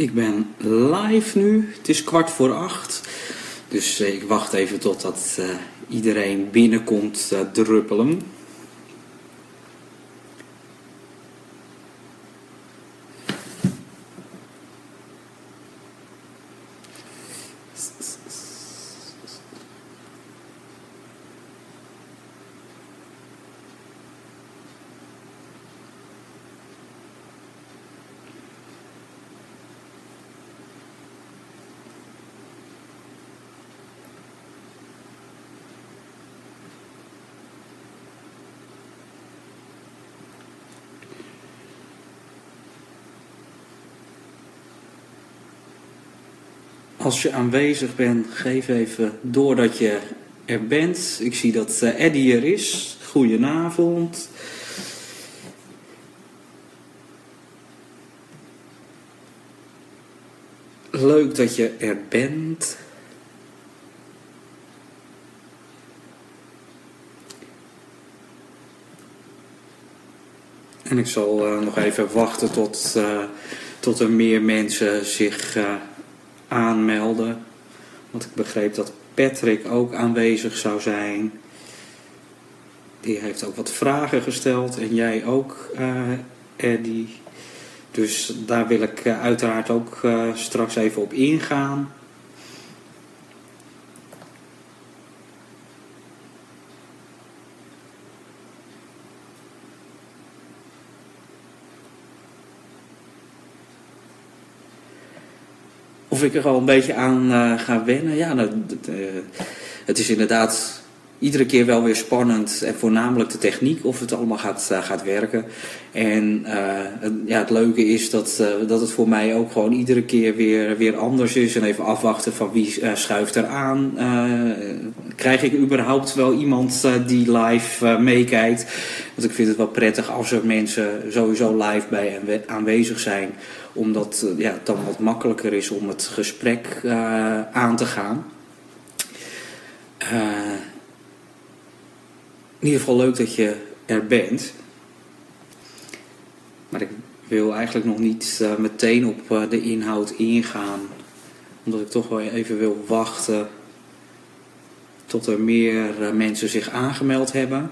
Ik ben live nu. Het is kwart voor acht. Dus eh, ik wacht even totdat uh, iedereen binnenkomt uh, druppelen. Als je aanwezig bent, geef even door dat je er bent. Ik zie dat uh, Eddie er is. Goedenavond. Leuk dat je er bent. En ik zal uh, nog even wachten tot, uh, tot er meer mensen zich aanmelden. Want ik begreep dat Patrick ook aanwezig zou zijn. Die heeft ook wat vragen gesteld en jij ook, uh, Eddie. Dus daar wil ik uh, uiteraard ook uh, straks even op ingaan. Of ik er al een beetje aan uh, ga wennen. Ja, nou, uh, het is inderdaad iedere keer wel weer spannend. En voornamelijk de techniek, of het allemaal gaat, uh, gaat werken. En het, ja, het leuke is dat, dat het voor mij ook gewoon iedere keer weer, weer anders is. En even afwachten van wie schuift er aan. krijg ik überhaupt wel iemand die live meekijkt? Want ik vind het wel prettig als er mensen sowieso live bij aanwezig zijn omdat ja, het dan wat makkelijker is om het gesprek uh, aan te gaan. Uh, in ieder geval leuk dat je er bent. Maar ik wil eigenlijk nog niet meteen op de inhoud ingaan. Omdat ik toch wel even wil wachten tot er meer mensen zich aangemeld hebben.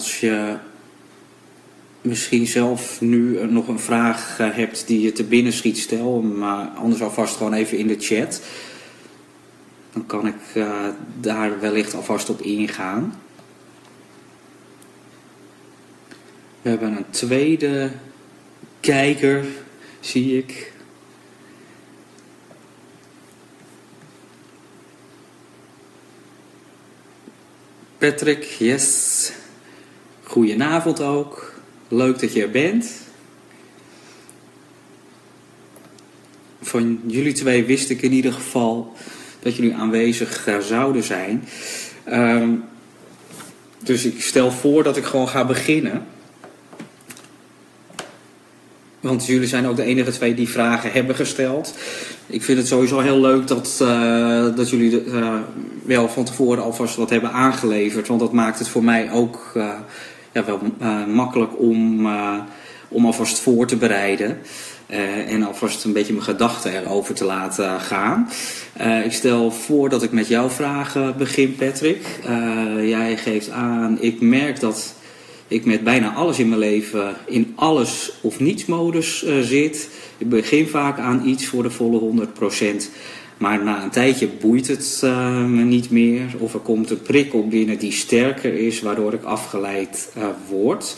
Als je misschien zelf nu nog een vraag eh, hebt die je te binnen schiet, stel maar anders alvast gewoon even in de chat. Dan kan ik uh, daar wellicht alvast op ingaan. We hebben een tweede kijker, zie ik. Patrick, yes. Goedenavond ook. Leuk dat je er bent. Van jullie twee wist ik in ieder geval dat jullie aanwezig uh, zouden zijn. Um, dus ik stel voor dat ik gewoon ga beginnen. Want jullie zijn ook de enige twee die vragen hebben gesteld. Ik vind het sowieso heel leuk dat, uh, dat jullie uh, wel van tevoren alvast wat hebben aangeleverd. Want dat maakt het voor mij ook ja, wel uh, makkelijk om, uh, om alvast voor te bereiden. Uh, en alvast een beetje mijn gedachten erover te laten gaan. ik stel voor dat ik met jouw vragen begin, Patrick. jij geeft aan, ik merk dat ik met bijna alles in mijn leven in alles of niets modus zit. Ik begin vaak aan iets voor de volle 100%. Maar na een tijdje boeit het uh, me niet meer. Of er komt een prikkel binnen die sterker is, waardoor ik afgeleid uh, word.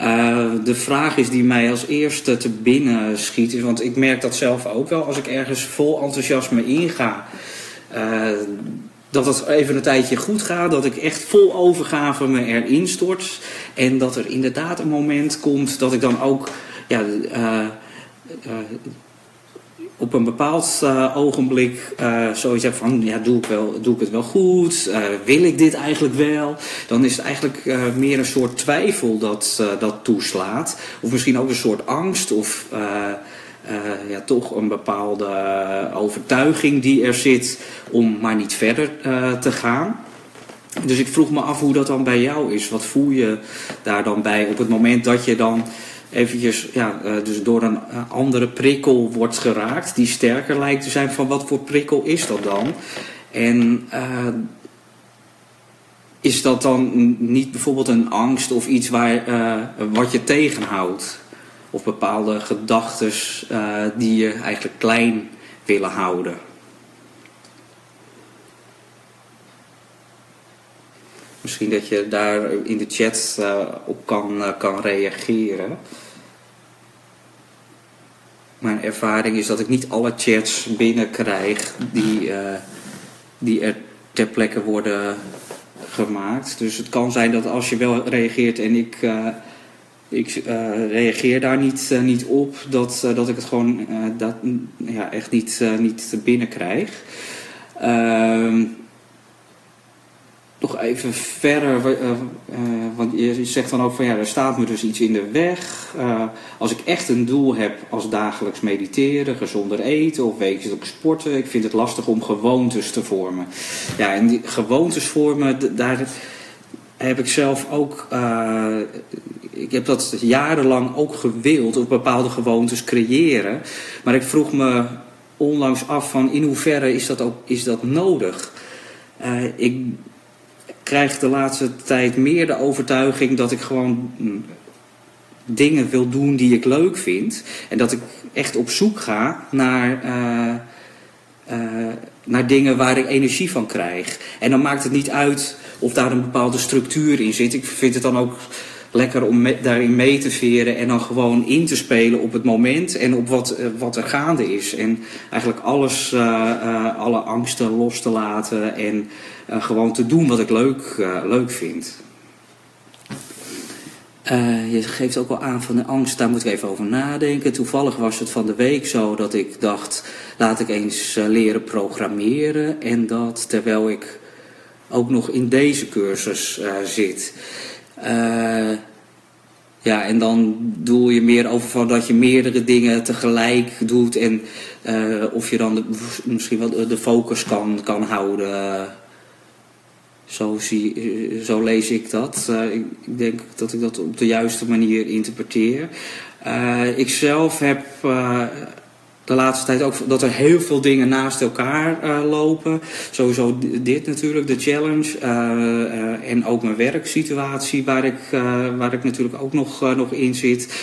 Uh, de vraag is die mij als eerste te binnen schiet, is, want ik merk dat zelf ook wel als ik ergens vol enthousiasme inga. dat het even een tijdje goed gaat, dat ik echt vol overgave me erin stort. En dat er inderdaad een moment komt dat ik dan ook ja, op een bepaald uh, ogenblik uh, zoiets heb van, ja, doe ik, wel, doe ik het wel goed? Uh, wil ik dit eigenlijk wel? Dan is het eigenlijk meer een soort twijfel dat, dat toeslaat. Of misschien ook een soort angst of ja, toch een bepaalde overtuiging die er zit om maar niet verder te gaan. Dus ik vroeg me af hoe dat dan bij jou is. Wat voel je daar dan bij op het moment dat je dan eventjes ja, uh, dus door een uh, andere prikkel wordt geraakt, die sterker lijkt te zijn van wat voor prikkel is dat dan? En uh, is dat dan niet bijvoorbeeld een angst of iets waar, wat je tegenhoudt? Of bepaalde gedachten die je eigenlijk klein willen houden? Misschien dat je daar in de chat op kan, kan reageren mijn ervaring is dat ik niet alle chats binnenkrijg die, uh, die er ter plekke worden gemaakt. Dus het kan zijn dat als je wel reageert en ik, uh, ik uh, reageer daar niet, niet op, dat, dat ik het gewoon dat, ja, echt niet, niet binnenkrijg. Ehm, nog even verder, uh, uh, want je zegt dan ook van ja, er staat me dus iets in de weg. Uh, als ik echt een doel heb als dagelijks mediteren, gezonder eten of wekelijks sporten, ik vind het lastig om gewoontes te vormen. Ja, en die gewoontes vormen, daar heb ik zelf ook, ik heb dat jarenlang ook gewild, of bepaalde gewoontes creëren. Maar ik vroeg me onlangs af van in hoeverre is dat ook is dat nodig? ik krijg de laatste tijd meer de overtuiging dat ik gewoon mm, dingen wil doen die ik leuk vind. En dat ik echt op zoek ga naar, uh, uh, naar dingen waar ik energie van krijg. En dan maakt het niet uit of daar een bepaalde structuur in zit. Ik vind het dan ook lekker om daarin mee te veren en dan gewoon in te spelen op het moment en op wat, uh, wat er gaande is. En eigenlijk alles, alle angsten los te laten en uh, gewoon te doen wat ik leuk, uh, leuk vind. Uh, je geeft ook wel aan van de angst, daar moet ik even over nadenken. Toevallig was het van de week zo dat ik dacht, laat ik eens leren programmeren. En dat terwijl ik ook nog in deze cursus zit. ja, en dan doe je meer over van dat je meerdere dingen tegelijk doet. En of je dan misschien wel de focus kan, kan houden zo, eh, zo lees ik dat. Uh, ik denk dat ik dat op de juiste manier interpreteer. Uh, ik zelf heb de laatste tijd ook dat er heel veel dingen naast elkaar uh, lopen. Sowieso dit natuurlijk, de challenge. Uh, uh, en ook mijn werksituatie waar ik, waar ik natuurlijk ook nog, nog in zit.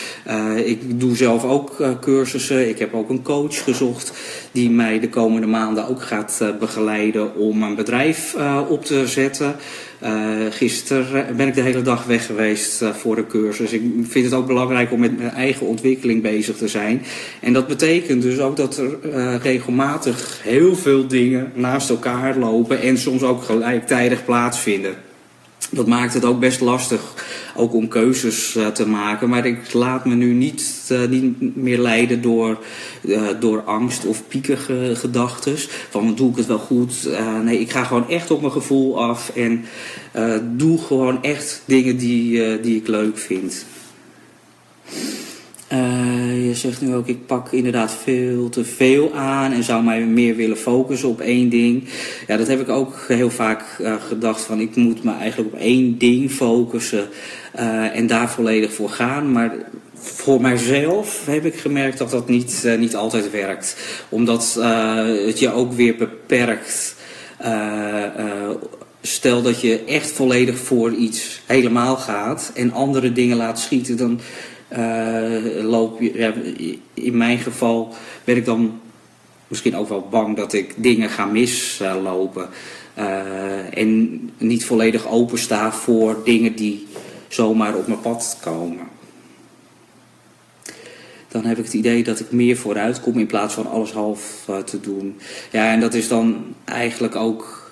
ik doe zelf ook cursussen. Ik heb ook een coach gezocht die mij de komende maanden ook gaat begeleiden om een bedrijf op te zetten. Uh, gisteren ben ik de hele dag weg geweest uh, voor de cursus. Ik vind het ook belangrijk om met mijn eigen ontwikkeling bezig te zijn. En dat betekent dus ook dat er uh, regelmatig heel veel dingen naast elkaar lopen en soms ook gelijktijdig plaatsvinden. Dat maakt het ook best lastig ook om keuzes uh, te maken. Maar ik laat me nu niet, uh, niet meer leiden door, uh, door angst of piekige gedachten. Van doe ik het wel goed? nee, ik ga gewoon echt op mijn gevoel af. En doe gewoon echt dingen die, die ik leuk vind. Uh, je zegt nu ook, ik pak inderdaad veel te veel aan en zou mij meer willen focussen op één ding. Ja, dat heb ik ook heel vaak uh, gedacht van, ik moet me eigenlijk op één ding focussen uh, en daar volledig voor gaan. Maar voor mijzelf heb ik gemerkt dat dat niet, niet altijd werkt. Omdat het je ook weer beperkt. stel dat je echt volledig voor iets helemaal gaat en andere dingen laat schieten, dan loop ja, in mijn geval ben ik dan misschien ook wel bang dat ik dingen ga mislopen. Uh, en niet volledig opensta voor dingen die zomaar op mijn pad komen. Dan heb ik het idee dat ik meer vooruit kom in plaats van alles half uh, te doen. Ja, en dat is dan eigenlijk ook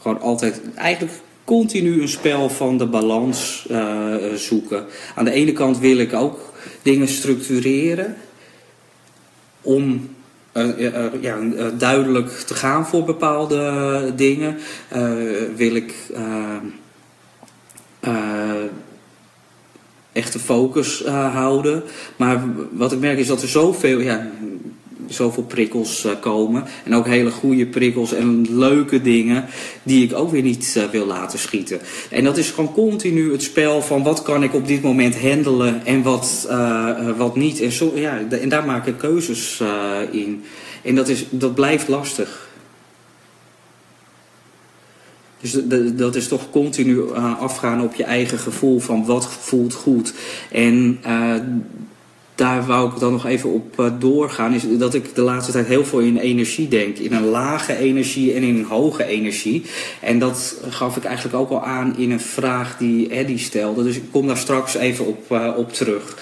gewoon altijd, eigenlijk continu een spel van de balans uh, zoeken. Aan de ene kant wil ik ook dingen structureren om uh, ja, duidelijk te gaan voor bepaalde dingen. wil ik echt de focus houden. Maar wat ik merk is dat er zoveel, ja, zoveel prikkels uh, komen. En ook hele goede prikkels en leuke dingen die ik ook weer niet uh, wil laten schieten. En dat is gewoon continu het spel van wat kan ik op dit moment handelen en wat, uh, wat niet. En, zo, ja, en daar maak ik keuzes in. En dat, is, dat blijft lastig. Dus dat is toch continu afgaan op je eigen gevoel van wat voelt goed. En daar wou ik dan nog even op eh, doorgaan. Is dat ik de laatste tijd heel veel in energie denk. In een lage energie en in een hoge energie. En dat gaf ik eigenlijk ook al aan in een vraag die Eddie stelde. Dus ik kom daar straks even op, uh, op terug.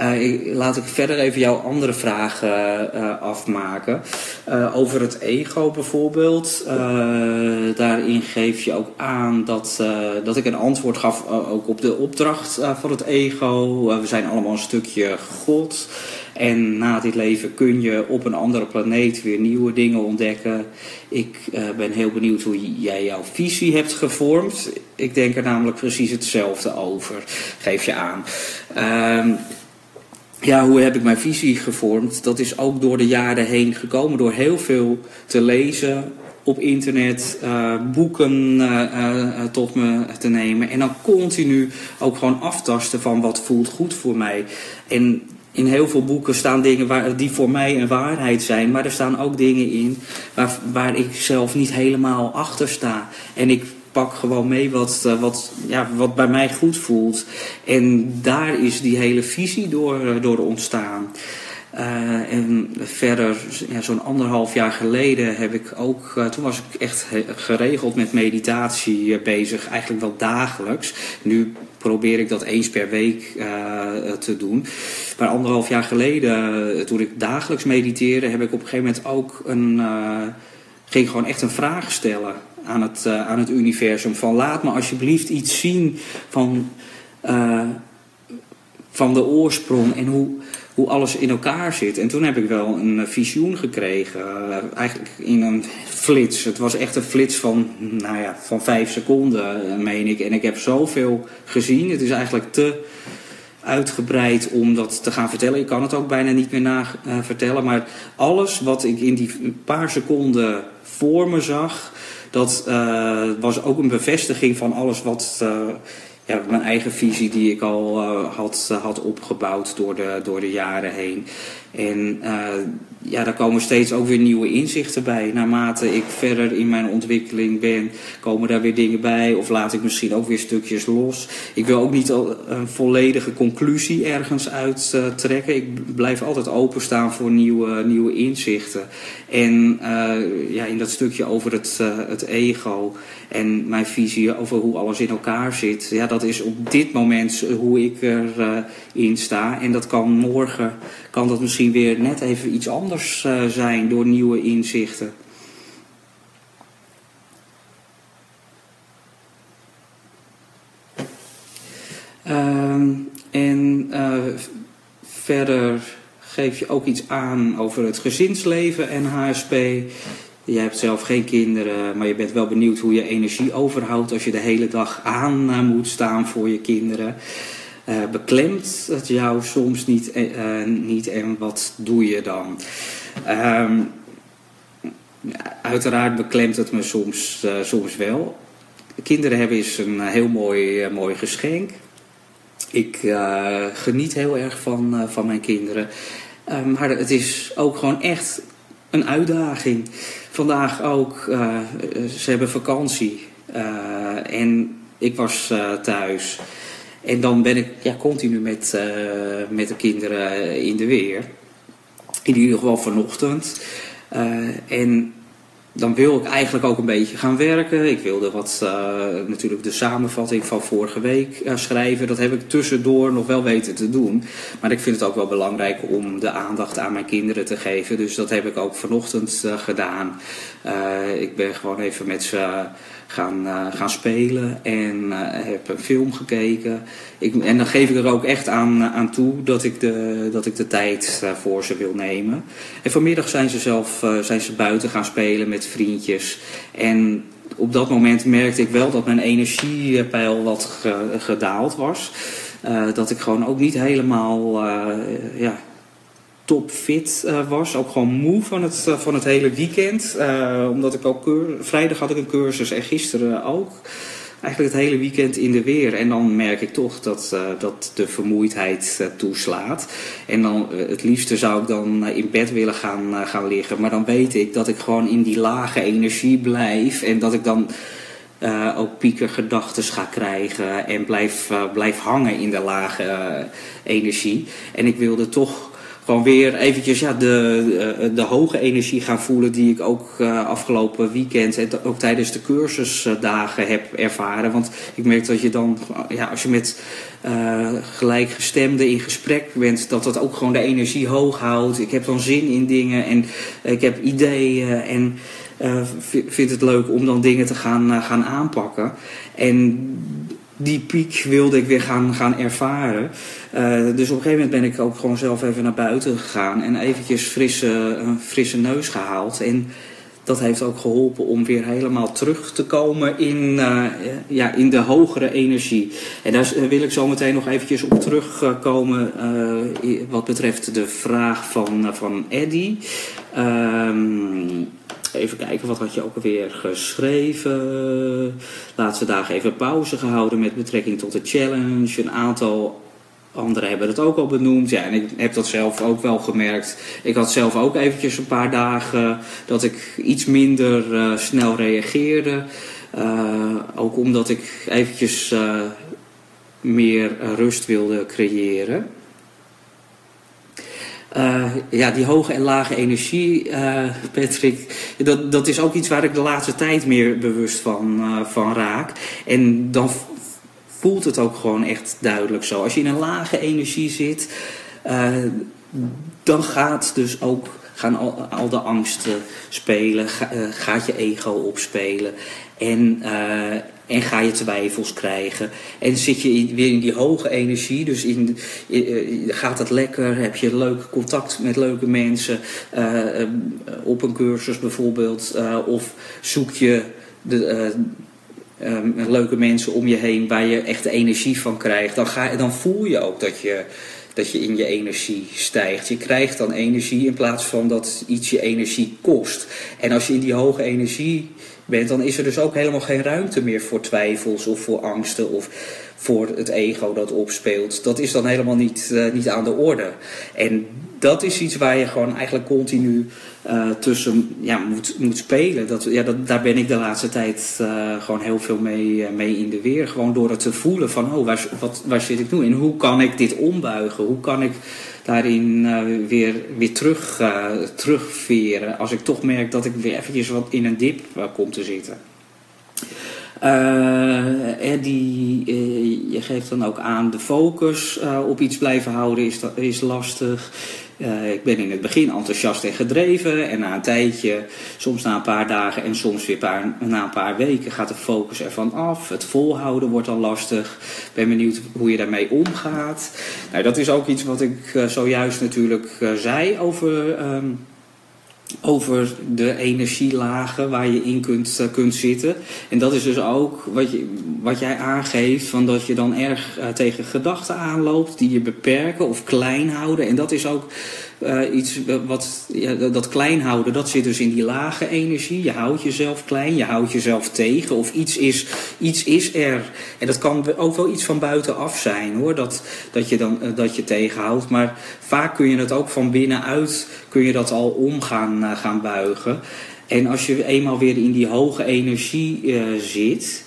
Uh, laat ik verder even jouw andere vragen uh, afmaken. Uh, over het ego bijvoorbeeld. daarin geef je ook aan dat, dat ik een antwoord gaf ook op de opdracht van het ego. we zijn allemaal een stukje God. En na dit leven kun je op een andere planeet weer nieuwe dingen ontdekken. Ik ben heel benieuwd hoe jij jouw visie hebt gevormd. Ik denk er namelijk precies hetzelfde over. Geef je aan. Ehm, ja, hoe heb ik mijn visie gevormd? Dat is ook door de jaren heen gekomen, door heel veel te lezen op internet, uh, boeken uh, uh, tot me te nemen. En dan continu ook gewoon aftasten van wat voelt goed voor mij. En in heel veel boeken staan dingen waar, die voor mij een waarheid zijn. Maar er staan ook dingen in waar, waar ik zelf niet helemaal achter sta. En ik pak gewoon mee wat, uh, wat, ja, wat bij mij goed voelt. En daar is die hele visie door, uh, door ontstaan. Uh, en verder, ja, zo'n anderhalf jaar geleden heb ik ook, toen was ik echt geregeld met meditatie bezig, eigenlijk wel dagelijks. Nu probeer ik dat eens per week te doen. Maar anderhalf jaar geleden, toen ik dagelijks mediteerde, heb ik op een gegeven moment ook een, ging gewoon echt een vraag stellen aan het, uh, aan het universum. Van laat me alsjeblieft iets zien van, uh, van de oorsprong en hoe, hoe alles in elkaar zit. En toen heb ik wel een visioen gekregen. Uh, eigenlijk in een flits. Het was echt een flits van, nou ja, van vijf seconden, meen ik. En ik heb zoveel gezien. Het is eigenlijk te uitgebreid om dat te gaan vertellen. Ik kan het ook bijna niet meer na vertellen. Maar alles wat ik in die paar seconden voor me zag dat uh, was ook een bevestiging van alles wat uh, ja, mijn eigen visie die ik al uh, had, had opgebouwd door de, door de jaren heen. En ja, daar komen steeds ook weer nieuwe inzichten bij. Naarmate ik verder in mijn ontwikkeling ben, komen daar weer dingen bij. Of laat ik misschien ook weer stukjes los. Ik wil ook niet een volledige conclusie ergens uit uh, trekken. Ik blijf altijd openstaan voor nieuwe, nieuwe inzichten. En uh, ja, in dat stukje over het, het ego en mijn visie over hoe alles in elkaar zit. Ja, dat is op dit moment hoe ik erin sta. En dat kan morgen, kan dat misschien weer net even iets anders uh, zijn door nieuwe inzichten. Uh, en uh, verder geef je ook iets aan over het gezinsleven en HSP. Jij hebt zelf geen kinderen, maar je bent wel benieuwd hoe je energie overhoudt als je de hele dag aan uh, moet staan voor je kinderen. Uh, beklemt het jou soms niet, uh, niet en wat doe je dan? Um, uiteraard beklemt het me soms, soms wel. Kinderen hebben is een heel mooi, mooi geschenk. Ik geniet heel erg van, van mijn kinderen. Um, maar het is ook gewoon echt een uitdaging. Vandaag ook, ze hebben vakantie. en ik was thuis. En dan ben ik ja, continu met, uh, met de kinderen in de weer. In ieder geval vanochtend. Uh, en dan wil ik eigenlijk ook een beetje gaan werken. Ik wilde wat, natuurlijk de samenvatting van vorige week schrijven. Dat heb ik tussendoor nog wel weten te doen. Maar ik vind het ook wel belangrijk om de aandacht aan mijn kinderen te geven. Dus dat heb ik ook vanochtend gedaan. ik ben gewoon even met ze gaan, gaan spelen en heb een film gekeken. Ik, en dan geef ik er ook echt aan, aan toe dat ik, de, dat ik de tijd voor ze wil nemen. En vanmiddag zijn ze zelf zijn ze buiten gaan spelen met vriendjes. En op dat moment merkte ik wel dat mijn energiepeil wat gedaald was. dat ik gewoon ook niet helemaal ja, topfit uh, was. Ook gewoon moe van het, uh, van het hele weekend. Uh, omdat ik ook vrijdag had ik een cursus en gisteren ook. Eigenlijk het hele weekend in de weer. En dan merk ik toch dat, dat de vermoeidheid toeslaat. En dan het liefste zou ik dan in bed willen gaan, gaan liggen. Maar dan weet ik dat ik gewoon in die lage energie blijf. En dat ik dan ook piekergedachten ga krijgen. En blijf, blijf hangen in de lage energie. En ik wilde toch gewoon weer eventjes ja, de, eh, de hoge energie gaan voelen die ik ook uh, afgelopen weekend en ook tijdens de cursusdagen heb ervaren. Want ik merk dat je dan, ja, als je met uh, gelijkgestemden in gesprek bent, dat dat ook gewoon de energie hoog houdt. Ik heb dan zin in dingen en ik heb ideeën en vind het leuk om dan dingen te gaan, gaan aanpakken. En die piek wilde ik weer gaan, gaan ervaren. Uh, dus op een gegeven moment ben ik ook gewoon zelf even naar buiten gegaan en eventjes frisse, een frisse neus gehaald. En dat heeft ook geholpen om weer helemaal terug te komen in, uh, ja, in de hogere energie. En daar wil ik zo meteen nog eventjes op terugkomen uh, wat betreft de vraag van, van Eddy. Um, Even kijken, wat had je ook alweer geschreven? Laatste dagen even pauze gehouden met betrekking tot de challenge. Een aantal anderen hebben het ook al benoemd. Ja, en ik heb dat zelf ook wel gemerkt. Ik had zelf ook eventjes een paar dagen dat ik iets minder uh, snel reageerde. Uh, ook omdat ik eventjes uh, meer rust wilde creëren. Uh, ja, die hoge en lage energie, uh, Patrick, dat, dat is ook iets waar ik de laatste tijd meer bewust van, uh, van raak. En dan voelt het ook gewoon echt duidelijk zo. Als je in een lage energie zit, dan gaat dus ook gaan al, al de angsten spelen, ga, gaat je ego opspelen. En, en ga je twijfels krijgen. En zit je weer in die hoge energie. Dus in, uh, gaat het lekker? Heb je leuk contact met leuke mensen? Uh, op een cursus bijvoorbeeld. Of zoek je de, um, leuke mensen om je heen waar je echt energie van krijgt. Dan, ga, dan voel je ook dat je, dat je in je energie stijgt. Je krijgt dan energie in plaats van dat iets je energie kost. En als je in die hoge energie bent, dan is er dus ook helemaal geen ruimte meer voor twijfels of voor angsten of voor het ego dat opspeelt. Dat is dan helemaal niet, uh, niet aan de orde. En dat is iets waar je gewoon eigenlijk continu uh, tussen ja, moet, moet spelen. Dat, ja, dat, daar ben ik de laatste tijd uh, gewoon heel veel mee, mee in de weer. Gewoon door het te voelen van, oh, waar, wat, waar zit ik nu in? Hoe kan ik dit ombuigen? Hoe kan ik daarin weer, weer terug, terugveren. Als ik toch merk dat ik weer eventjes wat in een dip kom te zitten. Eddie, je geeft dan ook aan de focus op iets blijven houden is, is lastig. Ik ben in het begin enthousiast en gedreven. En na een tijdje, soms na een paar dagen en soms weer paar, na een paar weken, gaat de focus ervan af. Het volhouden wordt al lastig. Ik ben benieuwd hoe je daarmee omgaat. Nou, dat is ook iets wat ik zojuist natuurlijk zei over. Um, over de energielagen waar je in kunt, uh, kunt zitten. En dat is dus ook wat, je, wat jij aangeeft, van dat je dan erg uh, tegen gedachten aanloopt die je beperken of klein houden. En dat is ook uh, iets wat, ja, dat klein houden, dat zit dus in die lage energie. Je houdt jezelf klein, je houdt jezelf tegen of iets is, iets is er. En dat kan ook wel iets van buitenaf zijn hoor, dat, dat je dan dat je tegenhoudt. Maar vaak kun je het ook van binnenuit, kun je dat al om gaan, uh, gaan buigen. En als je eenmaal weer in die hoge energie zit,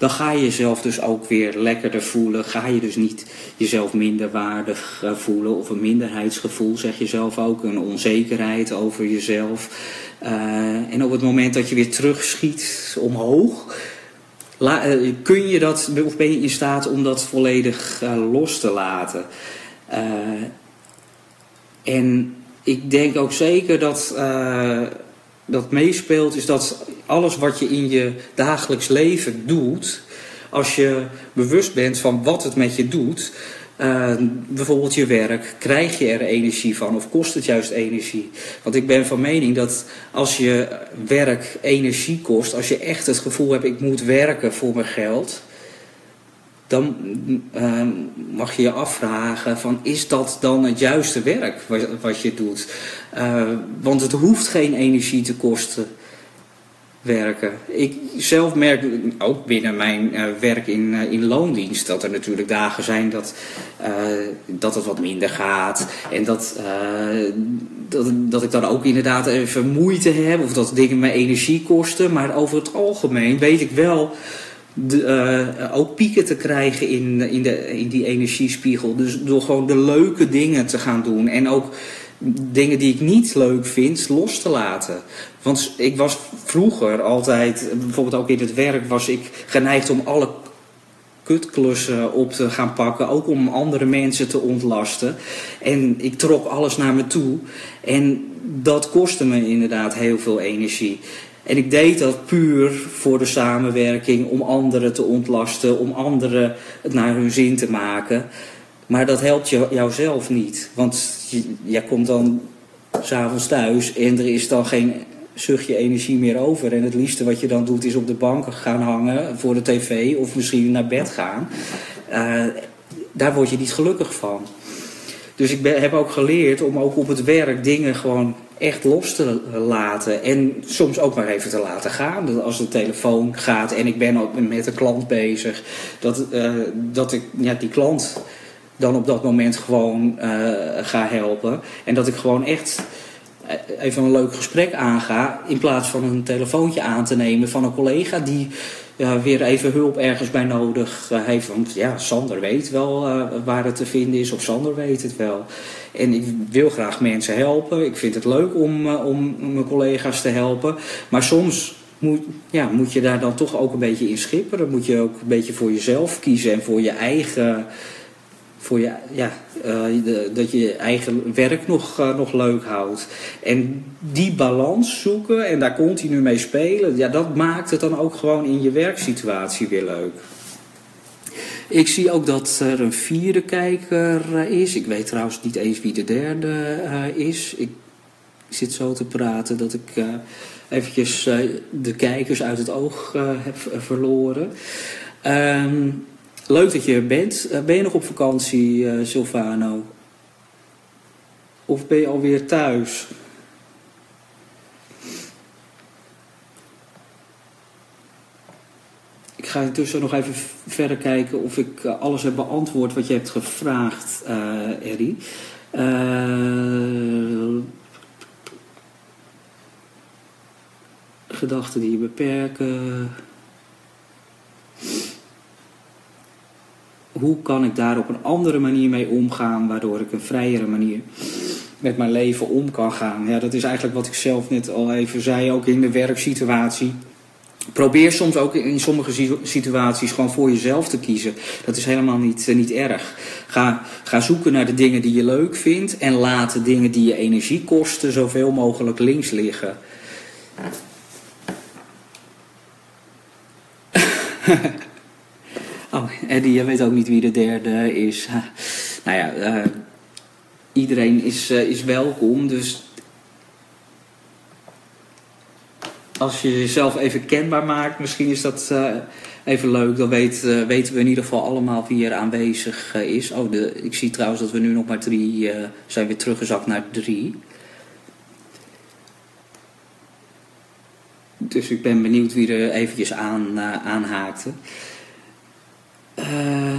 dan ga je jezelf dus ook weer lekkerder voelen. Ga je dus niet jezelf minderwaardig uh, voelen of een minderheidsgevoel, zeg je zelf ook. Een onzekerheid over jezelf. Uh, en op het moment dat je weer terugschiet omhoog, uh, kun je dat, of ben je in staat om dat volledig los te laten. en ik denk ook zeker dat dat meespeelt, is dat alles wat je in je dagelijks leven doet, als je bewust bent van wat het met je doet, uh, bijvoorbeeld je werk, krijg je er energie van of kost het juist energie? Want ik ben van mening dat als je werk energie kost, als je echt het gevoel hebt ik moet werken voor mijn geld, dan uh, mag je je afvragen van is dat dan het juiste werk wat, je doet? Uh, want het hoeft geen energie te kosten werken. Ik zelf merk ook binnen mijn uh, werk in, uh, in loondienst dat er natuurlijk dagen zijn dat, dat het wat minder gaat. En dat, dat, dat ik dan ook inderdaad even moeite heb of dat dingen me energie kosten. Maar over het algemeen weet ik wel de, ook pieken te krijgen in, in, de, in die energiespiegel. Dus door gewoon de leuke dingen te gaan doen. En ook dingen die ik niet leuk vind los te laten. Want ik was vroeger altijd, bijvoorbeeld ook in het werk, was ik geneigd om alle kutklussen op te gaan pakken. Ook om andere mensen te ontlasten. En ik trok alles naar me toe. En dat kostte me inderdaad heel veel energie. En ik deed dat puur voor de samenwerking, om anderen te ontlasten, om anderen het naar hun zin te maken. Maar dat helpt jouzelf niet. Want jij komt dan s'avonds thuis en er is dan geen zuchtje energie meer over. En het liefste wat je dan doet is op de bank gaan hangen voor de tv of misschien naar bed gaan. Uh, daar word je niet gelukkig van. Dus ik ben, heb ook geleerd om ook op het werk dingen gewoon echt los te laten. En soms ook maar even te laten gaan. Dat als de telefoon gaat en ik ben ook met een klant bezig, dat, uh, dat ik die klant dan op dat moment gewoon uh, ga helpen. En dat ik gewoon echt eh, even een leuk gesprek aanga. In plaats van een telefoontje aan te nemen van een collega die weer even hulp ergens bij nodig uh, heeft. Want ja, Sander weet wel uh, waar het te vinden is. Of Sander weet het wel. En ik wil graag mensen helpen. Ik vind het leuk om, om mijn collega's te helpen. Maar soms moet, ja, moet je daar dan toch ook een beetje in schippen. Dan moet je ook een beetje voor jezelf kiezen en voor je eigen voor je, ja, uh, de, dat je eigen werk nog, uh, nog leuk houdt. En die balans zoeken en daar continu mee spelen, ja, dat maakt het dan ook gewoon in je werksituatie weer leuk. Ik zie ook dat er een vierde kijker uh, is. Ik weet trouwens niet eens wie de derde is. Ik zit zo te praten dat ik eventjes de kijkers uit het oog heb verloren. Um, Leuk dat je er bent. Uh, ben je nog op vakantie, uh, Silvano? Of ben je alweer thuis? Ik ga intussen nog even verder kijken of ik uh, alles heb beantwoord wat je hebt gevraagd, Eddie. gedachten die je beperken. Hoe kan ik daar op een andere manier mee omgaan, waardoor ik een vrijere manier met mijn leven om kan gaan. Ja, dat is eigenlijk wat ik zelf net al even zei, ook in de werksituatie. Probeer soms ook in sommige situaties gewoon voor jezelf te kiezen. Dat is helemaal niet, uh, niet erg. Ga, ga zoeken naar de dingen die je leuk vindt en laat de dingen die je energie kosten zoveel mogelijk links liggen. Oh, Eddie, je weet ook niet wie de derde is. nou ja, uh, iedereen is, uh, is welkom. Dus als je jezelf even kenbaar maakt, misschien is dat uh, even leuk. Dan weet, weten we in ieder geval allemaal wie er aanwezig is. Oh, de, ik zie trouwens dat we nu nog maar drie zijn weer teruggezakt naar drie. Dus ik ben benieuwd wie er eventjes aan, aanhaakte. Uh,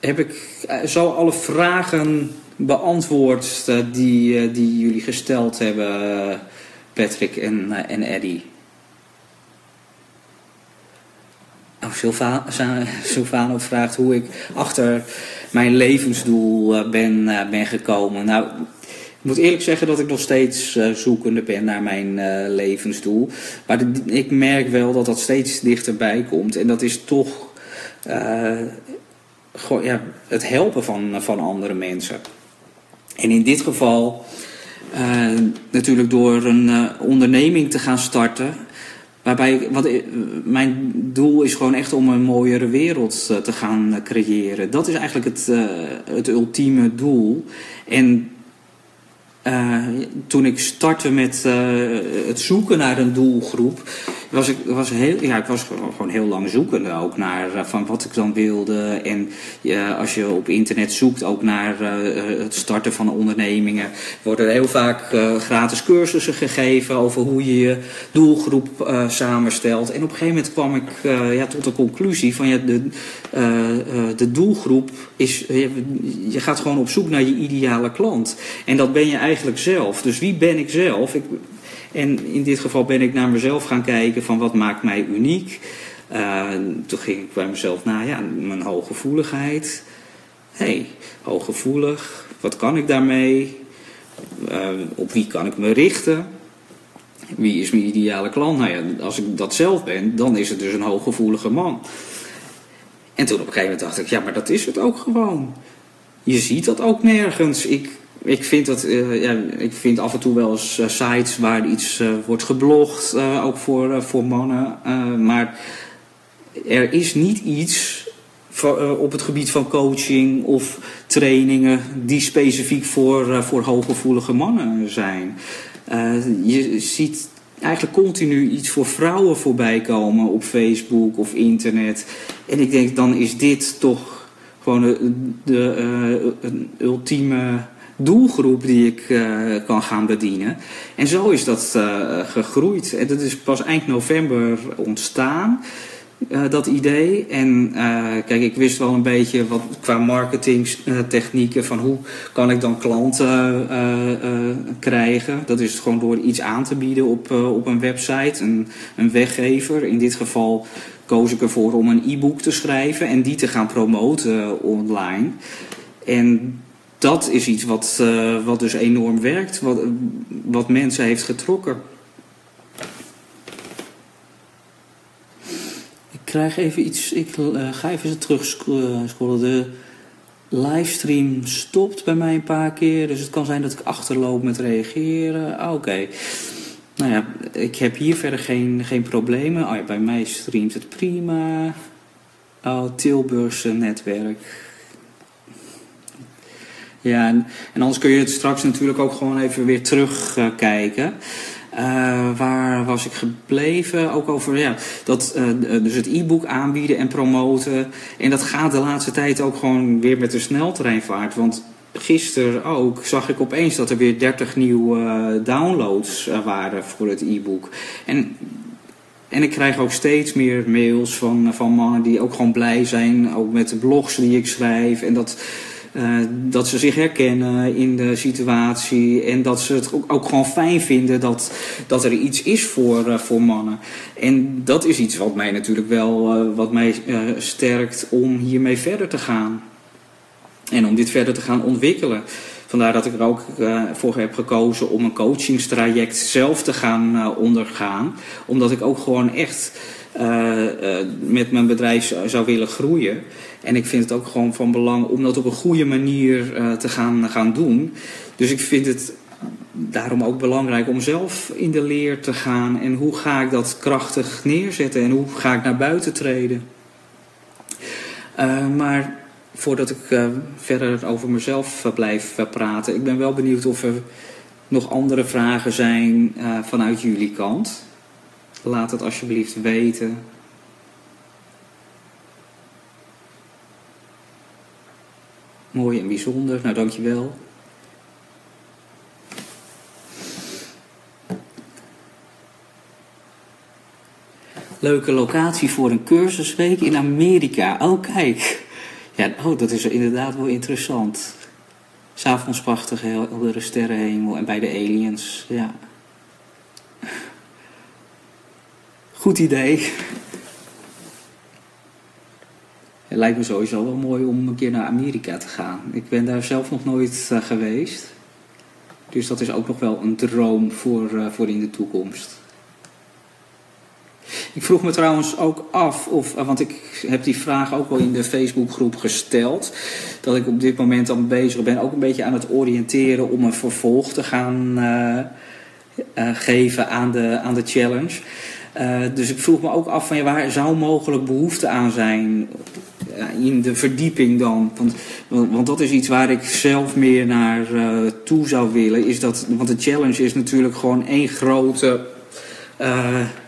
heb ik uh, zo alle vragen beantwoord uh, die, die jullie gesteld hebben, Patrick en, en Eddie? Oh, Silva Silvano vraagt hoe ik achter mijn levensdoel ben, ben gekomen. Nou, ik moet eerlijk zeggen dat ik nog steeds zoekende ben naar mijn levensdoel. Maar ik merk wel dat dat steeds dichterbij komt. En dat is toch uh, ja, het helpen van, van andere mensen. En in dit geval natuurlijk door een onderneming te gaan starten. Waarbij, wat, mijn doel is gewoon echt om een mooiere wereld te gaan creëren. Dat is eigenlijk het, het ultieme doel. En toen ik startte met het zoeken naar een doelgroep, was ik, was heel, ja, ik was gewoon heel lang zoekende ook naar uh, van wat ik dan wilde. En als je op internet zoekt ook naar het starten van ondernemingen, worden er heel vaak gratis cursussen gegeven over hoe je je doelgroep samenstelt. En op een gegeven moment kwam ik ja, tot de conclusie van ja, de, de doelgroep is, je gaat gewoon op zoek naar je ideale klant. En dat ben je eigenlijk zelf. Dus wie ben ik zelf? Ik, en in dit geval ben ik naar mezelf gaan kijken van wat maakt mij uniek. Uh, toen ging ik bij mezelf na, ja, mijn hooggevoeligheid. Hé, hey, hooggevoelig, wat kan ik daarmee? Uh, op wie kan ik me richten? Wie is mijn ideale klant? Nou ja, als ik dat zelf ben, dan is het dus een hooggevoelige man. En toen op een gegeven moment dacht ik, ja, maar dat is het ook gewoon. Je ziet dat ook nergens. Ik, ik vind, dat, uh, ja, ik vind af en toe wel eens uh, sites waar iets uh, wordt geblogd, ook voor, voor mannen. maar er is niet iets voor, op het gebied van coaching of trainingen die specifiek voor, voor hooggevoelige mannen zijn. je ziet eigenlijk continu iets voor vrouwen voorbij komen op Facebook of internet. En ik denk, dan is dit toch gewoon de, de, de ultieme doelgroep die ik uh, kan gaan bedienen. En zo is dat uh, gegroeid. En dat is pas eind november ontstaan. Uh, dat idee. En kijk, ik wist wel een beetje wat qua marketingtechnieken van hoe kan ik dan klanten krijgen. Dat is gewoon door iets aan te bieden op, op een website, een, een weggever. In dit geval koos ik ervoor om een e-book te schrijven en die te gaan promoten online. En dat is iets wat, uh, wat dus enorm werkt, wat, wat mensen heeft getrokken. Ik krijg even iets, ik uh, ga even terug scrollen. De livestream stopt bij mij een paar keer, dus het kan zijn dat ik achterloop met reageren. Ah, oké. Nou ja, ik heb hier verder geen, geen problemen. Oh ja, bij mij streamt het prima. Oh, Tilburgse netwerk. Ja, en, en, anders kun je het straks natuurlijk ook gewoon even weer terugkijken. Uh, waar was ik gebleven? Ook over ja, dat, uh, dus het e-book aanbieden en promoten. En dat gaat de laatste tijd ook gewoon weer met de sneltreinvaart. Want gisteren ook zag ik opeens dat er weer 30 nieuwe downloads waren voor het e-book. En en ik krijg ook steeds meer mails van, van mannen die ook gewoon blij zijn. Ook met de blogs die ik schrijf. En dat, uh, dat ze zich herkennen in de situatie en dat ze het ook, ook gewoon fijn vinden dat, dat er iets is voor, uh, voor mannen. En dat is iets wat mij natuurlijk wel uh, wat mij sterkt om hiermee verder te gaan. En om dit verder te gaan ontwikkelen. Vandaar dat ik er ook voor heb gekozen om een coachingstraject zelf te gaan ondergaan. Omdat ik ook gewoon echt met mijn bedrijf zou willen groeien. En ik vind het ook gewoon van belang om dat op een goede manier uh, te gaan, gaan doen. Dus ik vind het daarom ook belangrijk om zelf in de leer te gaan. En hoe ga ik dat krachtig neerzetten en hoe ga ik naar buiten treden. Uh, maar voordat ik uh, verder over mezelf blijf praten, ik ben wel benieuwd of er nog andere vragen zijn vanuit jullie kant. Laat het alsjeblieft weten. Mooi en bijzonder, nou dankjewel. Leuke locatie voor een cursusweek in Amerika. Oh, kijk. Ja, oh, dat is inderdaad wel interessant. S'avonds prachtige heldere sterrenhemel en bij de aliens. Ja. Goed idee. Het lijkt me sowieso wel mooi om een keer naar Amerika te gaan. Ik ben daar zelf nog nooit uh, geweest. Dus dat is ook nog wel een droom voor, uh, voor in de toekomst. Ik vroeg me trouwens ook af, of, want ik heb die vraag ook wel in de Facebookgroep gesteld, dat ik op dit moment dan bezig ben, ook een beetje aan het oriënteren om een vervolg te gaan geven aan de, aan de challenge. Uh, dus ik vroeg me ook af van ja, waar zou mogelijk behoefte aan zijn in de verdieping dan? Want, want dat is iets waar ik zelf meer naar uh, toe zou willen. Is dat, want de challenge is natuurlijk gewoon één grote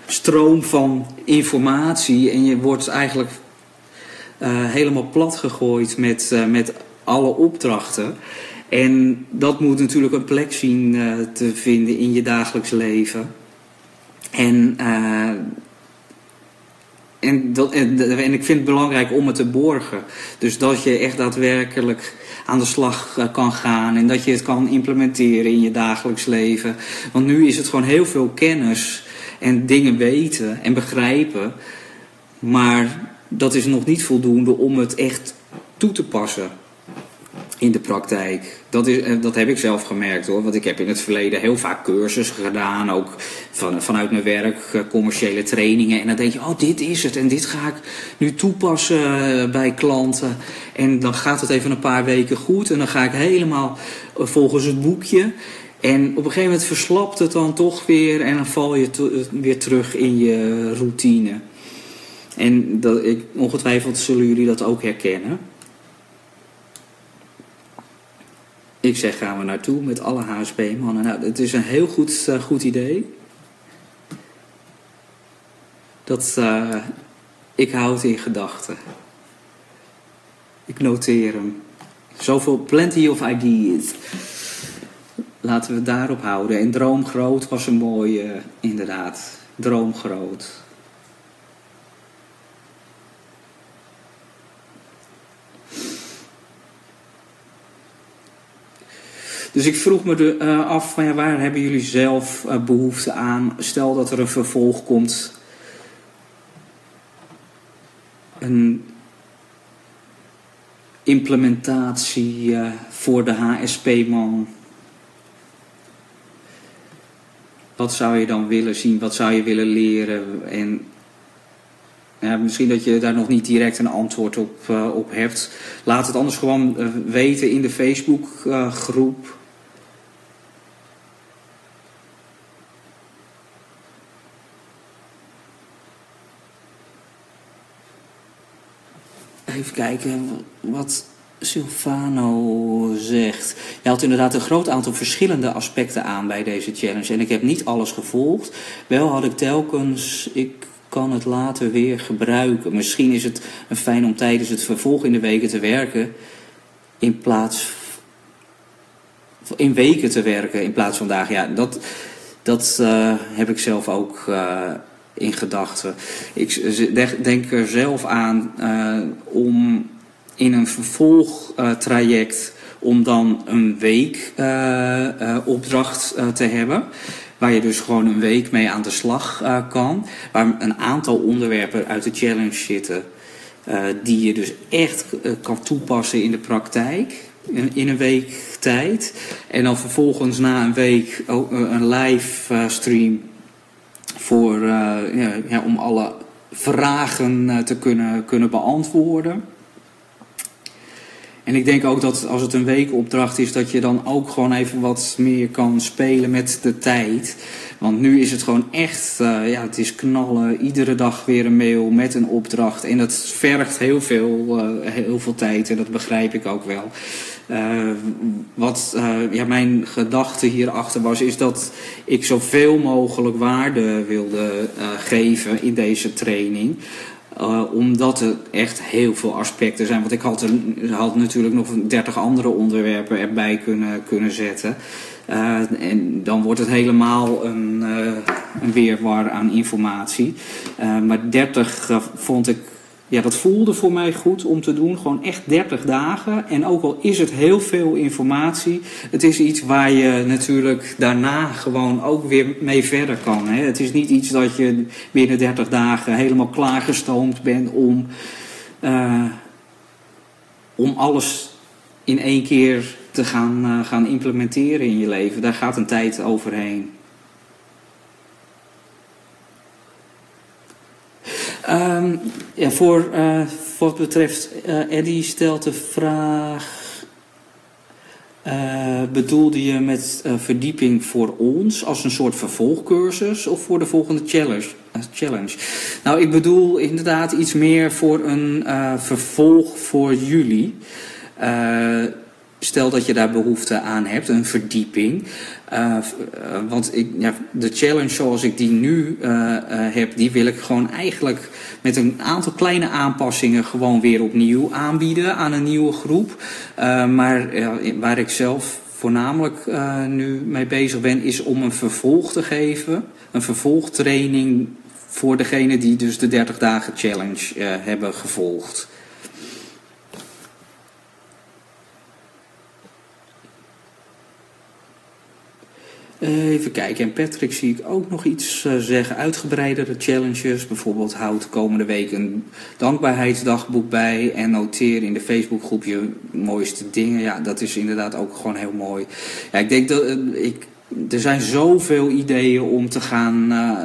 stroom van informatie. En je wordt eigenlijk helemaal plat gegooid met, met alle opdrachten. En dat moet natuurlijk een plek zien te vinden in je dagelijks leven. En, uh, en, dat, en, en, ik vind het belangrijk om het te borgen. Dus dat je echt daadwerkelijk aan de slag eh, kan gaan en dat je het kan implementeren in je dagelijks leven. Want nu is het gewoon heel veel kennis en dingen weten en begrijpen. Maar dat is nog niet voldoende om het echt toe te passen in de praktijk. Dat, is, eh, dat heb ik zelf gemerkt hoor. Want ik heb in het verleden heel vaak cursussen gedaan. Ook van, vanuit mijn werk, eh, commerciële trainingen. En dan denk je, oh dit is het. En dit ga ik nu toepassen eh, bij klanten. En dan gaat het even een paar weken goed. En dan ga ik helemaal volgens het boekje. En op een gegeven moment verslapt het dan toch weer. En dan val je weer terug in je routine. En dat, ongetwijfeld zullen jullie dat ook herkennen. Ik zeg, gaan we naartoe met alle HSP-mannen. Nou, het is een heel goed, uh, goed idee. Dat, uh, ik houd in gedachten. Ik noteer hem. Zoveel, plenty of ideas. Laten we het daarop houden. En droomgroot was een mooie, inderdaad. Droomgroot. Dus ik vroeg me de, uh, af, van, ja, waar hebben jullie zelf uh, behoefte aan? Stel dat er een vervolg komt. Een implementatie uh, voor de HSP-man. Wat zou je dan willen zien? Wat zou je willen leren? En ja, misschien dat je daar nog niet direct een antwoord op, op hebt. Laat het anders gewoon weten in de Facebookgroep. Even kijken wat Silvano zegt. Je had inderdaad een groot aantal verschillende aspecten aan bij deze challenge. En ik heb niet alles gevolgd. Wel had ik telkens. Ik kan het later weer gebruiken. Misschien is het fijn om tijdens het vervolg in de weken te werken. In plaats. In weken te werken in plaats van dagen. Ja, dat, dat uh, heb ik zelf ook. Uh, in gedachten. Ik denk er zelf aan uh, om in een vervolgtraject om dan een week uh, uh, opdracht te hebben. Waar je dus gewoon een week mee aan de slag kan. Waar een aantal onderwerpen uit de challenge zitten. die je dus echt kan toepassen in de praktijk. In, in, een week tijd. En dan vervolgens na een week een live stream voor, uh, ja, ja, om alle vragen uh, te kunnen, kunnen beantwoorden. En ik denk ook dat als het een weekopdracht is, dat je dan ook gewoon even wat meer kan spelen met de tijd. Want nu is het gewoon echt, uh, ja, het is knallen. Iedere dag weer een mail met een opdracht. En dat vergt heel veel, uh, heel veel tijd en dat begrijp ik ook wel. Uh, wat ja, mijn gedachte hierachter was, is dat ik zoveel mogelijk waarde wilde geven in deze training. Omdat er echt heel veel aspecten zijn. Want ik had, had natuurlijk nog 30 andere onderwerpen erbij kunnen, kunnen zetten. en dan wordt het helemaal een, een weerwar aan informatie. maar 30 vond ik ja, dat voelde voor mij goed om te doen. Gewoon echt 30 dagen. En ook al is het heel veel informatie, het is iets waar je natuurlijk daarna gewoon ook weer mee verder kan. Hè. Het is niet iets dat je binnen 30 dagen helemaal klaargestoomd bent om, uh, om alles in één keer te gaan, uh, gaan implementeren in je leven. Daar gaat een tijd overheen. Ja, voor, voor wat betreft, uh, Eddie stelt de vraag. Uh, bedoelde je met verdieping voor ons als een soort vervolgcursus of voor de volgende challenge? challenge? Nou, ik bedoel inderdaad iets meer voor een vervolg voor jullie stel dat je daar behoefte aan hebt, een verdieping. Uh, want ik, ja, de challenge zoals ik die nu uh, heb, die wil ik gewoon eigenlijk met een aantal kleine aanpassingen gewoon weer opnieuw aanbieden aan een nieuwe groep. maar waar ik zelf voornamelijk nu mee bezig ben, is om een vervolg te geven. Een vervolgtraining voor degene die dus de 30 dagen challenge hebben gevolgd. Even kijken. En Patrick zie ik ook nog iets uh, zeggen. Uitgebreidere challenges. Bijvoorbeeld houd komende week een dankbaarheidsdagboek bij. En noteer in de Facebookgroep je mooiste dingen. Ja, dat is inderdaad ook gewoon heel mooi. Ja, ik denk dat uh, ik er zijn zoveel ideeën om te gaan, uh,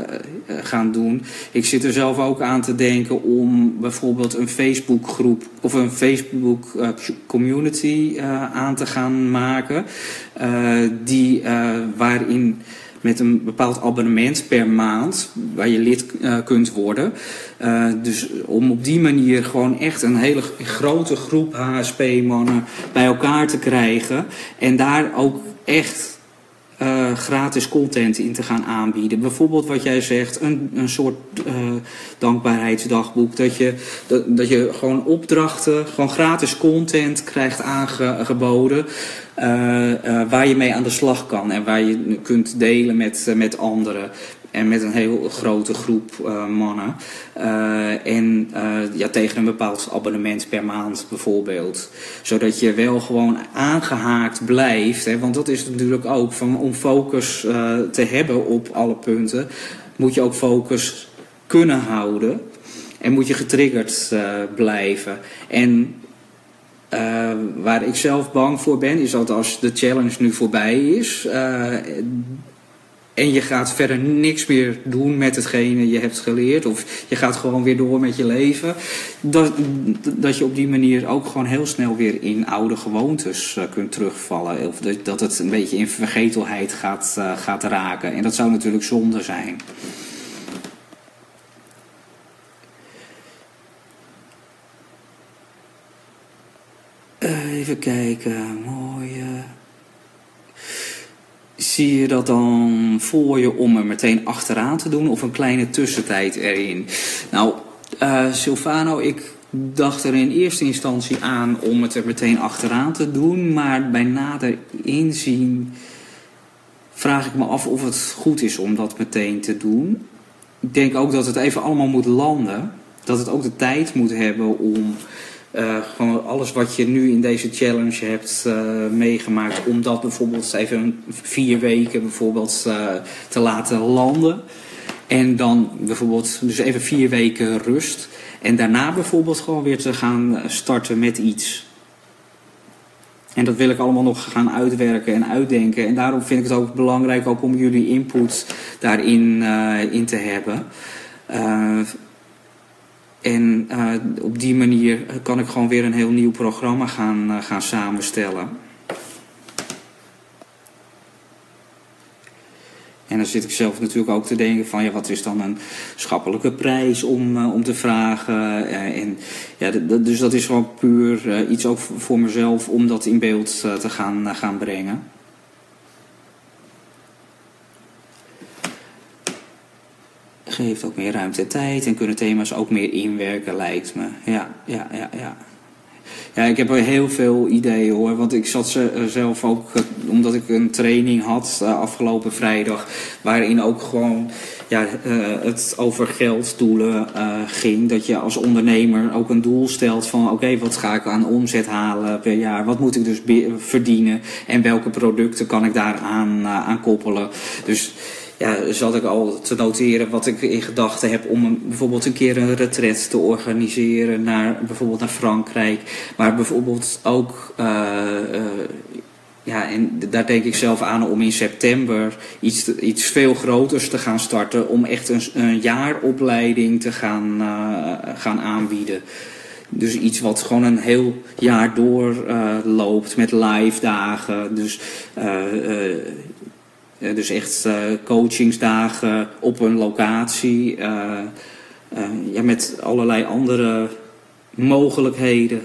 gaan doen. Ik zit er zelf ook aan te denken om bijvoorbeeld een Facebookgroep of een Facebook uh, community aan te gaan maken. die, waarin met een bepaald abonnement per maand, waar je lid kunt worden. dus om op die manier gewoon echt een hele grote groep HSP-mannen bij elkaar te krijgen. En daar ook echt uh, gratis content in te gaan aanbieden. Bijvoorbeeld wat jij zegt, een, een soort uh, dankbaarheidsdagboek. Dat je, dat, dat je gewoon opdrachten, gewoon gratis content krijgt aangeboden. Uh, waar je mee aan de slag kan en waar je kunt delen met, met anderen. En met een heel grote groep uh, mannen. Uh, en uh, ja, tegen een bepaald abonnement per maand bijvoorbeeld. Zodat je wel gewoon aangehaakt blijft. Hè, want dat is natuurlijk ook van, om focus te hebben op alle punten. Moet je ook focus kunnen houden. En moet je getriggerd blijven. En waar ik zelf bang voor ben, is dat als de challenge nu voorbij is, en je gaat verder niks meer doen met hetgene je hebt geleerd. Of je gaat gewoon weer door met je leven. Dat, dat je op die manier ook gewoon heel snel weer in oude gewoontes uh, kunt terugvallen. Of dat, het een beetje in vergetelheid gaat, uh, gaat raken. En dat zou natuurlijk zonde zijn. Uh, even kijken. Mooie zie je dat dan voor je om er meteen achteraan te doen of een kleine tussentijd erin? Nou, uh, Silvano, ik dacht er in eerste instantie aan om het er meteen achteraan te doen, maar bij nader inzien vraag ik me af of het goed is om dat meteen te doen. Ik denk ook dat het even allemaal moet landen, dat het ook de tijd moet hebben om uh, gewoon alles wat je nu in deze challenge hebt uh, meegemaakt, om dat bijvoorbeeld even vier weken bijvoorbeeld uh, te laten landen. En dan bijvoorbeeld dus even vier weken rust. En daarna bijvoorbeeld gewoon weer te gaan starten met iets. En dat wil ik allemaal nog gaan uitwerken en uitdenken. En daarom vind ik het ook belangrijk ook om jullie input daarin in te hebben. En uh, op die manier kan ik gewoon weer een heel nieuw programma gaan, uh, gaan samenstellen. En dan zit ik zelf natuurlijk ook te denken van ja, wat is dan een schappelijke prijs om, uh, om te vragen. en, ja, dus dat is gewoon puur iets ook voor mezelf om dat in beeld te gaan, gaan brengen. Geeft ook meer ruimte en tijd en kunnen thema's ook meer inwerken, lijkt me. Ja, ja, ja, ja. Ja, ik heb heel veel ideeën hoor. Want ik zat zelf ook, eh, omdat ik een training had uh, afgelopen vrijdag, waarin ook gewoon ja, het over gelddoelen ging. Dat je als ondernemer ook een doel stelt van oké, wat ga ik aan omzet halen per jaar? Wat moet ik dus verdienen? En welke producten kan ik daaraan aan koppelen? Dus ja, zat ik al te noteren wat ik in gedachten heb om bijvoorbeeld een keer een retret te organiseren naar bijvoorbeeld naar Frankrijk. Maar bijvoorbeeld ook uh, uh, ja, en daar denk ik zelf aan om in september iets, iets veel groters te gaan starten. Om echt een, een jaaropleiding te gaan, gaan aanbieden. Dus iets wat gewoon een heel jaar door loopt met live dagen. Dus, dus echt coachingsdagen op een locatie. ja, met allerlei andere mogelijkheden.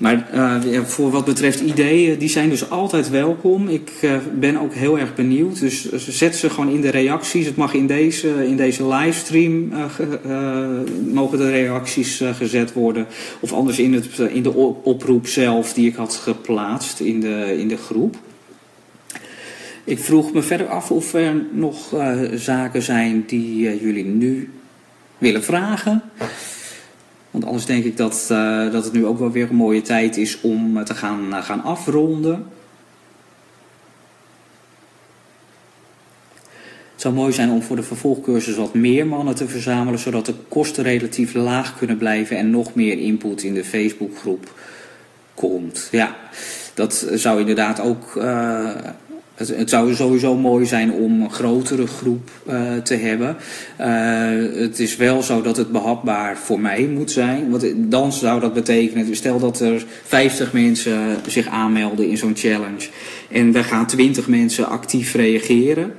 Maar uh, voor wat betreft ideeën, die zijn dus altijd welkom. Ik uh, ben ook heel erg benieuwd. Dus zet ze gewoon in de reacties. Het mag in deze, in deze livestream uh, mogen de reacties gezet worden. Of anders in, het, in de oproep zelf die ik had geplaatst in de, in de groep. Ik vroeg me verder af of er nog zaken zijn die jullie nu willen vragen. Want anders denk ik dat, uh, dat het nu ook wel weer een mooie tijd is om uh, te gaan, uh, gaan afronden. Het zou mooi zijn om voor de vervolgcursus wat meer mannen te verzamelen, zodat de kosten relatief laag kunnen blijven en nog meer input in de Facebookgroep komt. Ja, dat zou inderdaad ook het, zou sowieso mooi zijn om een grotere groep uh, te hebben. Uh, het is wel zo dat het behapbaar voor mij moet zijn. Want dan zou dat betekenen, stel dat er 50 mensen zich aanmelden in zo'n challenge. En we gaan 20 mensen actief reageren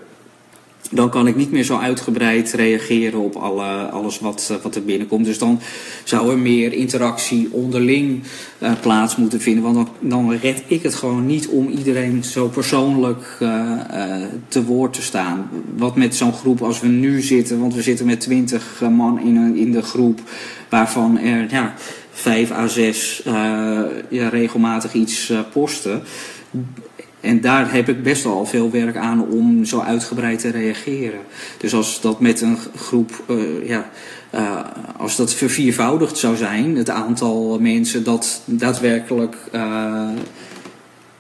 dan kan ik niet meer zo uitgebreid reageren op alle, alles wat, eh, wat er binnenkomt. Dus dan zou er meer interactie onderling uh, plaats moeten vinden. Want dan, red ik het gewoon niet om iedereen zo persoonlijk uh, te woord te staan. Wat met zo'n groep als we nu zitten, want we zitten met twintig man in, in de groep, waarvan er ja, vijf à zes ja, regelmatig iets posten en daar heb ik best wel veel werk aan om zo uitgebreid te reageren. Dus als dat met een groep, uh, ja, uh, als dat verviervoudigd zou zijn, het aantal mensen dat daadwerkelijk uh,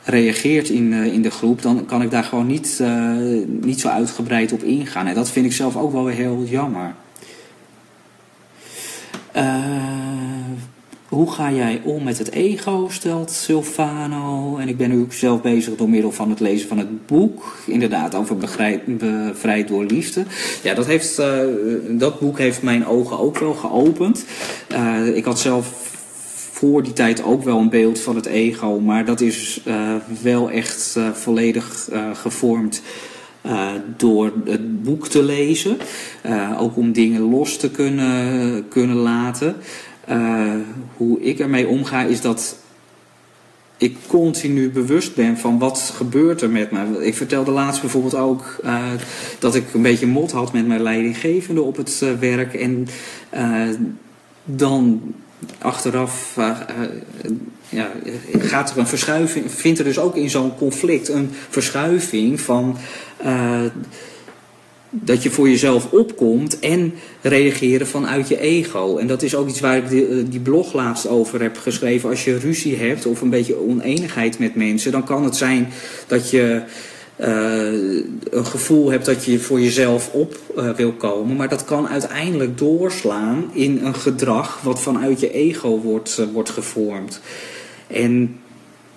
reageert in, in de groep, dan kan ik daar gewoon niet, niet zo uitgebreid op ingaan. En dat vind ik zelf ook wel heel jammer. Hoe ga jij om met het ego, stelt Silvano. En ik ben nu ook zelf bezig door middel van het lezen van het boek. Inderdaad, over bevrijd door liefde. Ja, dat, heeft, uh, dat boek heeft mijn ogen ook wel geopend. Uh, ik had zelf voor die tijd ook wel een beeld van het ego. Maar dat is uh, wel echt volledig gevormd. Door het boek te lezen. Ook om dingen los te kunnen, kunnen laten. Uh, hoe ik ermee omga is dat ik continu bewust ben van wat gebeurt er met me. Ik vertelde laatst bijvoorbeeld ook uh, dat ik een beetje mot had met mijn leidinggevende op het uh, werk. En dan achteraf gaat er een verschuiving, vindt er dus ook in zo'n conflict een verschuiving van dat je voor jezelf opkomt en reageren vanuit je ego. En dat is ook iets waar ik die, eh, die blog laatst over heb geschreven. Als je ruzie hebt of een beetje oneenigheid met mensen, dan kan het zijn dat je uh, een gevoel hebt dat je voor jezelf op uh, wil komen. Maar dat kan uiteindelijk doorslaan in een gedrag wat vanuit je ego wordt, wordt gevormd. En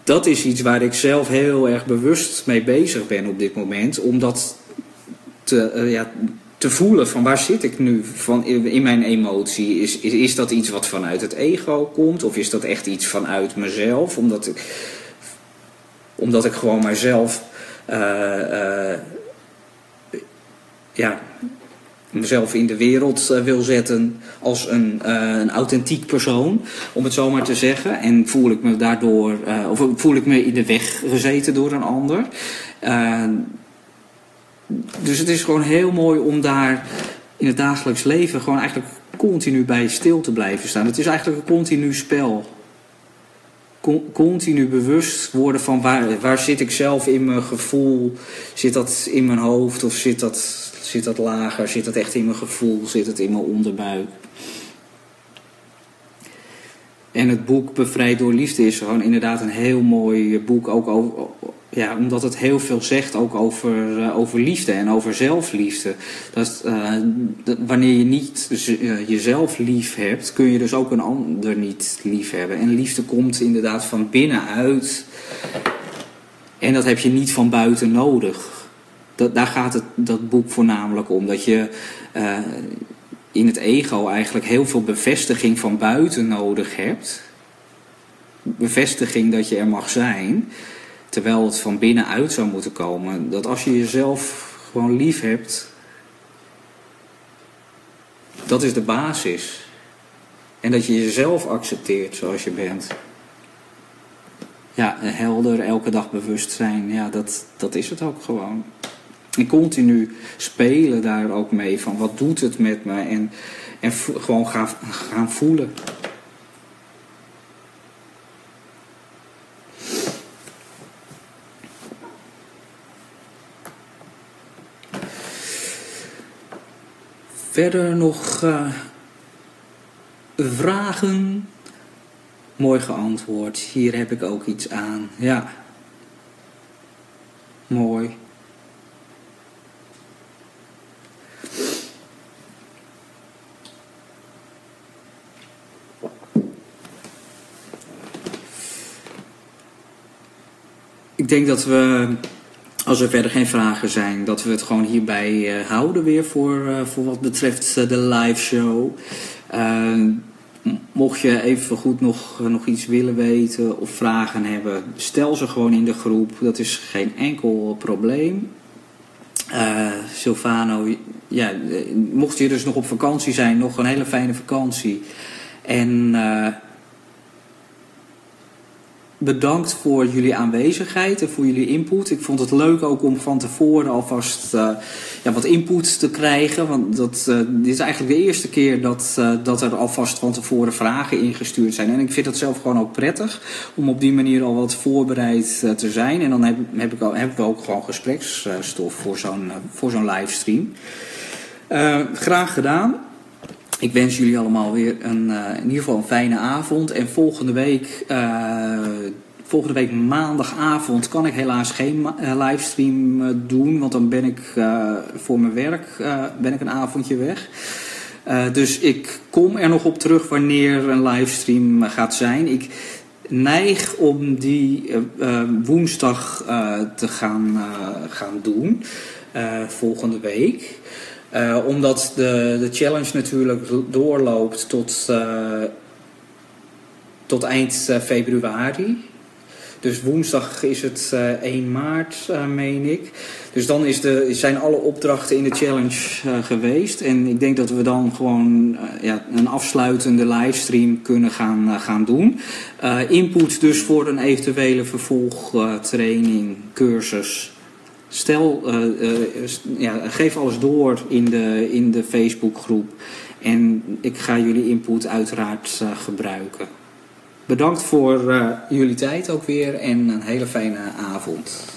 dat is iets waar ik zelf heel erg bewust mee bezig ben op dit moment. Omdat te, uh, ja, te voelen van waar zit ik nu van in, mijn emotie. Is, is, is dat iets wat vanuit het ego komt? Of is dat echt iets vanuit mezelf? Omdat ik, omdat ik gewoon mijzelf... Uh, uh, ja, mezelf in de wereld wil zetten als een, een authentiek persoon, om het zo maar te zeggen. En voel ik me daardoor, of voel ik me in de weg gezeten door een ander dus het is gewoon heel mooi om daar in het dagelijks leven gewoon eigenlijk continu bij stil te blijven staan. Het is eigenlijk een continu spel. Continu bewust worden van waar, waar zit ik zelf in mijn gevoel? Zit dat in mijn hoofd of zit dat, zit dat lager? Zit dat echt in mijn gevoel? Zit het in mijn onderbuik? En het boek Bevrijd door Liefde is gewoon inderdaad een heel mooi boek. Ook over, ja, omdat het heel veel zegt ook over, uh, over liefde en over zelfliefde. Dat, dat wanneer je niet uh, jezelf lief hebt, kun je dus ook een ander niet lief hebben. En liefde komt inderdaad van binnenuit. En dat heb je niet van buiten nodig. Dat, daar gaat het, dat boek voornamelijk om. Dat je in het ego eigenlijk heel veel bevestiging van buiten nodig hebt. Bevestiging dat je er mag zijn. Terwijl het van binnenuit zou moeten komen. Dat als je jezelf gewoon lief hebt. Dat is de basis. En dat je jezelf accepteert zoals je bent. Ja, helder, elke dag bewust zijn. Ja, dat, dat is het ook gewoon. En continu spelen daar ook mee van wat doet het met me. En, en gewoon gaan, gaan voelen. Verder nog uh, vragen? Mooi geantwoord. Hier heb ik ook iets aan. Ja. Mooi. Ik denk dat we als er verder geen vragen zijn, dat we het gewoon hierbij uh, houden weer voor, uh, voor wat betreft uh, de live show. mocht je even goed nog, nog iets willen weten of vragen hebben, stel ze gewoon in de groep. Dat is geen enkel probleem. Silvano, ja, mocht je dus nog op vakantie zijn, nog een hele fijne vakantie. En bedankt voor jullie aanwezigheid en voor jullie input. Ik vond het leuk ook om van tevoren alvast uh, ja, wat input te krijgen. Want dat, uh, dit is eigenlijk de eerste keer dat, uh, dat er alvast van tevoren vragen ingestuurd zijn. En ik vind dat zelf gewoon ook prettig om op die manier al wat voorbereid te zijn. En dan heb, heb ik al, hebben we ook gewoon gespreksstof voor zo'n voor zo'n livestream. graag gedaan. Ik wens jullie allemaal weer een, uh, in ieder geval een fijne avond. En volgende week, uh, volgende week maandagavond kan ik helaas geen uh, livestream doen. Want dan ben ik voor mijn werk ben ik een avondje weg. dus ik kom er nog op terug wanneer een livestream gaat zijn. Ik neig om die woensdag te gaan, gaan doen. volgende week. Uh, omdat de, de challenge natuurlijk doorloopt tot, uh, tot eind uh, februari. Dus woensdag is het 1 maart, meen ik. Dus dan is de, zijn alle opdrachten in de challenge geweest. En ik denk dat we dan gewoon ja, een afsluitende livestream kunnen gaan, gaan doen. input dus voor een eventuele vervolgtraining, cursus Stel, uh, uh, ja, geef alles door in de, in de Facebookgroep. En ik ga jullie input uiteraard uh, gebruiken. Bedankt voor jullie tijd ook weer en een hele fijne avond.